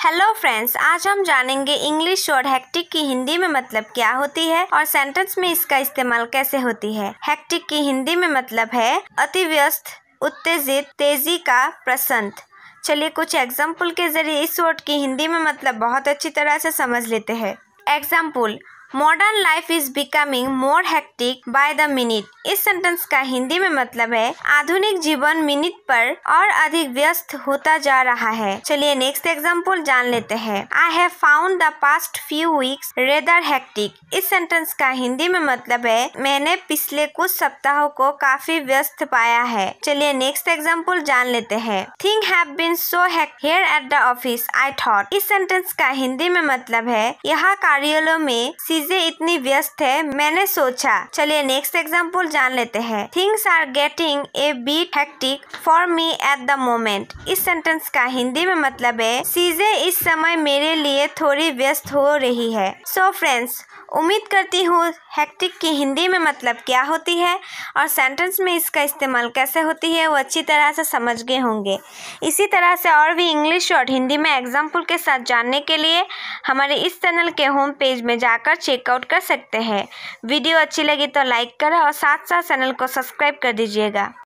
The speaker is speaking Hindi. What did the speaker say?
हेलो फ्रेंड्स आज हम जानेंगे इंग्लिश वर्ड हेक्टिक की हिंदी में मतलब क्या होती है और सेंटेंस में इसका इस्तेमाल कैसे होती है। हेक्टिक की हिंदी में मतलब है अति व्यस्त, उत्तेजित, तेज़ी का प्रसंत चलिए कुछ एग्ज़ाम्पल के ज़रिए इस वर्ड की हिंदी में मतलब बहुत अच्छी तरह से समझ लेते हैं। Example modern life is becoming more hectic by the minute इस सेंटेंस का हिंदी में मतलब है, आधुनिक जीवन मिनट पर और अधिक व्यस्त होता जा रहा है। चलिए नेक्स्ट एग्जांपल जान लेते हैं। I have found the past few weeks rather hectic इस सेंटेंस का हिंदी में मतलब है, मैंने पिछले कुछ सप्ताहों को काफ़ी व्यस्त पाया है। चलिए नेक्स्ट एग्ज़ाम्पल जान लेते हैं। Thing have been so hair at the office I thought इस सेंटेंस का हिंदी में मतलब है, यहाँ कार्यालयों में चीज़ें इतनी व्यस्त है, मैंने सोचा, चलिए नेक्स्ट एग्ज़ाम्पल जान लेते हैं। Things are getting a bit hectic for me at the moment इस सेंटेंस का हिंदी में मतलब है, चीज़ें इस समय मेरे लिए थोड़ी व्यस्त हो रही है। सो so फ्रेंड्स उम्मीद करती हूँ हेक्टिक की हिंदी में मतलब क्या होती है और सेंटेंस में इसका इस्तेमाल कैसे होती है, वो अच्छी तरह से समझ गए होंगे। इसी तरह से और भी इंग्लिश और हिंदी में एग्ज़ाम्पल के साथ जानने के लिए हमारे इस चैनल के होम पेज में जाकर चेकआउट कर सकते हैं। वीडियो अच्छी लगी तो लाइक करें और साथ साथ चैनल को सब्सक्राइब कर दीजिएगा।